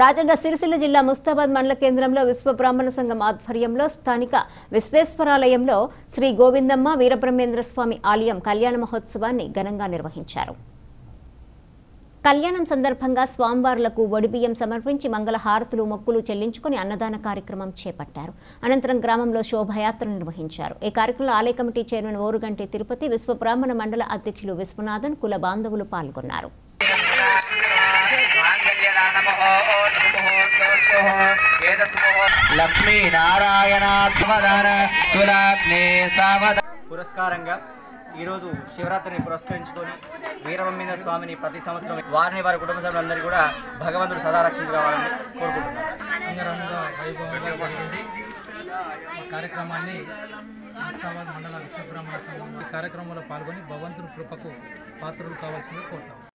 రాజన్న సిరిసిల్ల జిల్లా ముస్తాబాద్ మండల కేంద్రంలో విశ్వ బ్రాహ్మణ సంఘం ఆధ్వర్యంలో స్థానిక విశ్వేశ్వరాలయంలో శ్రీ గోవిందమ్మ వీరబ్రహ్మేంద్ర స్వామి ఆలయం కళ్యాణ మహోత్సవాన్ని ఘనంగా నిర్వహించారు. కళ్యాణం సందర్భంగా స్వామివారులకు వడిబియ్యం సమర్పించి మంగళ హారతులు మొక్కులు చెల్లించుకుని అన్నదాన కార్యక్రమం చేపట్టారు. అనంతరం గ్రామంలో శోభయాత్ర నిర్వహించారు. ఈ కార్యక్రమంలో ఆలయ కమిటీ చైర్మన్ ఓరుగంటి తిరుపతి విశ్వ బ్రాహ్మణ మండల అధ్యక్షులు విశ్వనాథన్ కుల బాంధవులు పాల్గొన్నారు. పురస్కారంగా ఈరోజు శివరాత్రిని పురస్కరించుకొని వీరబ్రహ్మేంద్ర స్వామిని ప్రతి సంవత్సరం వారిని వారి కుటుంబ సభ్యులందరూ కూడా భగవంతుడు సదా రక్షించు కావాలని కోరుకుంటున్నాను కార్యక్రమాన్ని ముస్తాబాద్ మండల విశ్వబ్రహ్మణ సంఘం కార్యక్రమంలో పాల్గొని భగవంతుని కృపకు పాత్రలు కావాల్సిందిగా కోరుతాం.